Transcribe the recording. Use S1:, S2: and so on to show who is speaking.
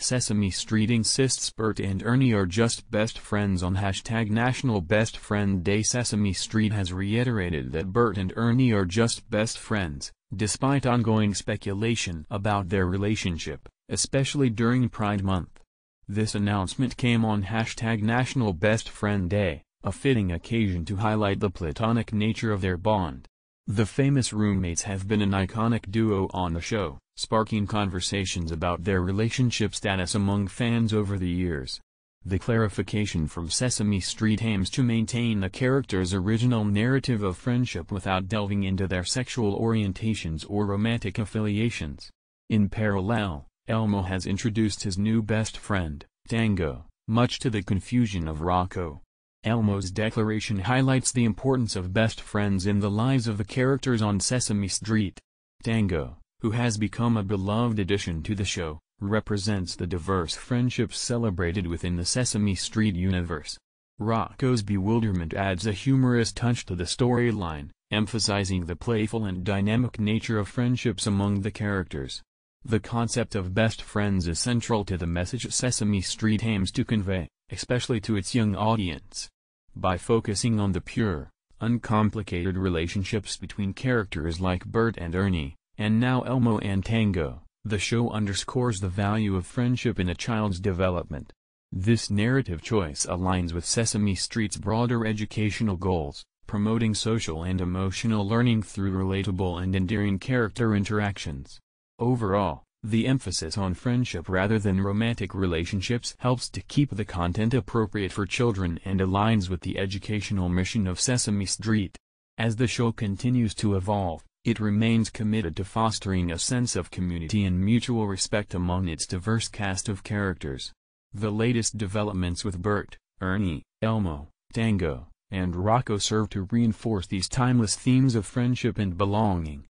S1: Sesame Street insists Bert and Ernie are just best friends on hashtag National Best Friend Day Sesame Street has reiterated that Bert and Ernie are just best friends, despite ongoing speculation about their relationship, especially during Pride Month. This announcement came on hashtag National Best Friend Day, a fitting occasion to highlight the platonic nature of their bond. The famous roommates have been an iconic duo on the show sparking conversations about their relationship status among fans over the years. The clarification from Sesame Street aims to maintain the characters' original narrative of friendship without delving into their sexual orientations or romantic affiliations. In parallel, Elmo has introduced his new best friend, Tango, much to the confusion of Rocco. Elmo's declaration highlights the importance of best friends in the lives of the characters on Sesame Street. Tango, who has become a beloved addition to the show, represents the diverse friendships celebrated within the Sesame Street universe. Rocco's bewilderment adds a humorous touch to the storyline, emphasizing the playful and dynamic nature of friendships among the characters. The concept of best friends is central to the message Sesame Street aims to convey, especially to its young audience. By focusing on the pure, uncomplicated relationships between characters like Bert and Ernie, and now Elmo and Tango, the show underscores the value of friendship in a child's development. This narrative choice aligns with Sesame Street's broader educational goals, promoting social and emotional learning through relatable and endearing character interactions. Overall, the emphasis on friendship rather than romantic relationships helps to keep the content appropriate for children and aligns with the educational mission of Sesame Street. As the show continues to evolve, it remains committed to fostering a sense of community and mutual respect among its diverse cast of characters. The latest developments with Bert, Ernie, Elmo, Tango, and Rocco serve to reinforce these timeless themes of friendship and belonging.